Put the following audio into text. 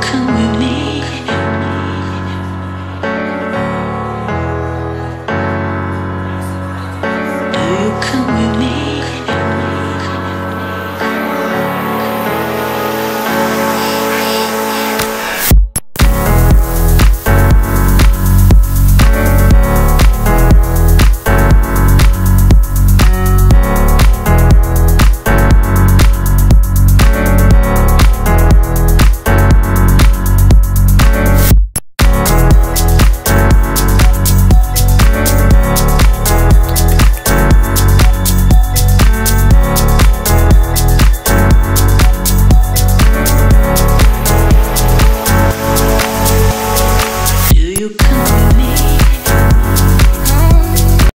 come